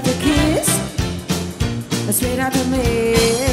grab a kiss straight out of me.